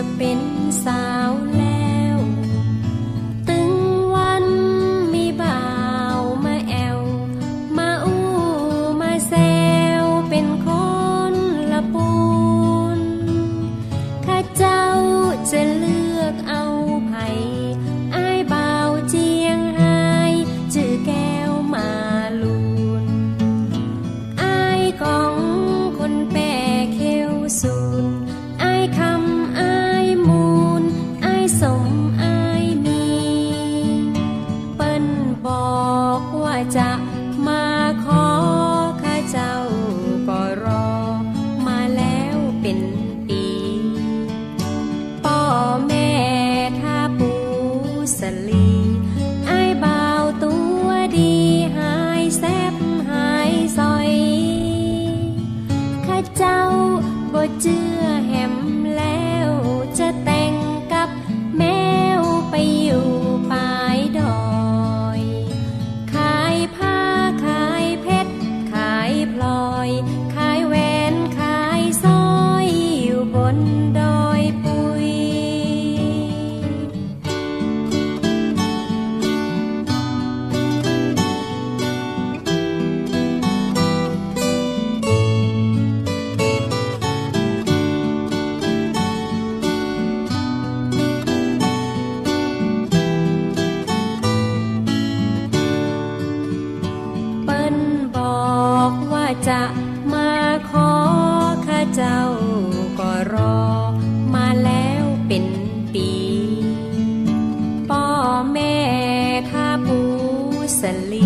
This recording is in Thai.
ะเป็นสาวแล้ว ตึงวันมีบ่าวมาแอว มาอู้มาแซวเป็นคนละปูน ข้าเจ้าจะเลือกเอาไผ่อายบ่าวเจียงไฮ้จื่อแก้วมาลูนอายของคนแปร อายมีเปิ้นบอกว่าจะมาขอข้าเจ้าก็รอมาแล้วเป็นปีป่อแม่ท่าปูสลีอายบ่าวตัวดีหายแซบหายซอยข้าเจ้าบ่เจือแหมแล้ว นดอยปุย เปิ้นบอกว่าจะมาขอข้าเจ้า ท่าปูสลี